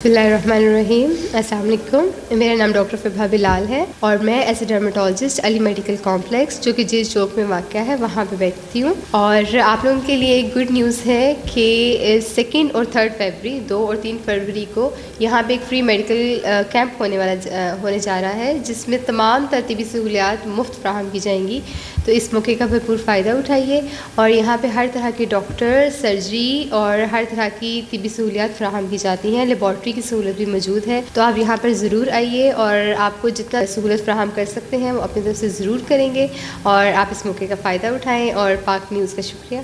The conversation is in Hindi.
रहीम अस्सलाम वालेकुम मेरा नाम डॉक्टर फ़िबा बिलाल है और मैं as a dermatologist, Ali medical complex, जो कि जिस चौक में वाक़ है, वहाँ पे बैठती हूँ। और आप लोगों के लिए एक गुड न्यूज़ है कि सेकेंड और थर्ड फरवरी, दो और तीन फरवरी को यहाँ पे एक फ्री मेडिकल कैंप होने वाला होने जा रहा है, जिसमें तमाम तरतीबी सहूलियात मुफ़्त फ्राहम की जाएँगी। तो इस मौके का भरपूर फ़ायदा उठाइए और यहाँ पर हर तरह के डॉक्टर, सर्जरी और हर तरह की तबी सहूलियात फ्राहम की जाती हैं। लेबॉर्ट्री की सहूलत भी मौजूद है। तो आप यहाँ पर ज़रूर आइए और आपको जितना सहूलत फ्राहम कर सकते हैं, वो अपनी तरफ़ से ज़रूर करेंगे और आप इस मौके का फ़ायदा उठाएँ और पाक न्यूज़ का शुक्रिया।